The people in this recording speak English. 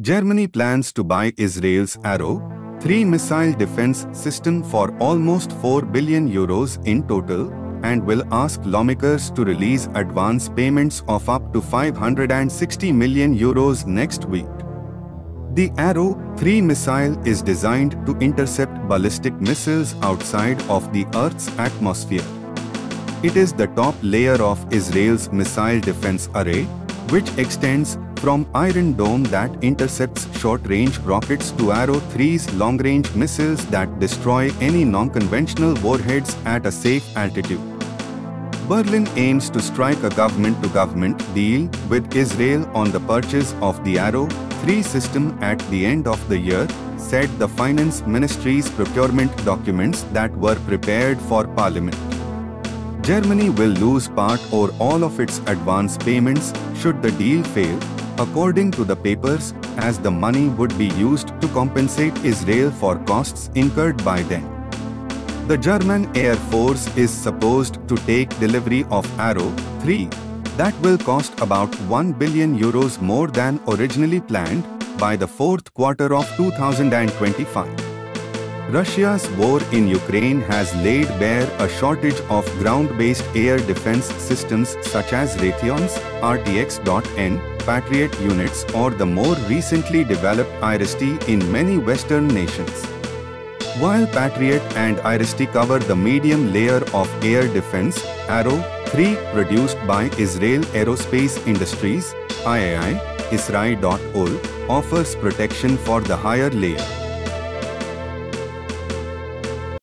Germany plans to buy Israel's Arrow 3 missile defense system for almost 4 billion euros in total and will ask lawmakers to release advance payments of up to 560 million euros next week. The Arrow 3 missile is designed to intercept ballistic missiles outside of the Earth's atmosphere. It is the top layer of Israel's missile defense array, which extends from Iron Dome that intercepts short-range rockets to Arrow 3's long-range missiles that destroy any non-conventional warheads at a safe altitude. Berlin aims to strike a government-to-government -government deal with Israel on the purchase of the Arrow 3 system at the end of the year, said the Finance Ministry's procurement documents that were prepared for Parliament. Germany will lose part or all of its advance payments should the deal fail, according to the papers, as the money would be used to compensate Israel for costs incurred by them. The German Air Force is supposed to take delivery of Arrow 3, that will cost about 1 billion euros more than originally planned by the fourth quarter of 2025. Russia's war in Ukraine has laid bare a shortage of ground-based air defense systems such as Raytheon's RTX.N Patriot units or the more recently developed IRIS-T in many Western nations. While Patriot and IRIS-T cover the medium layer of air defense, Arrow 3 produced by Israel Aerospace Industries, IAI, Israi.ol, offers protection for the higher layer.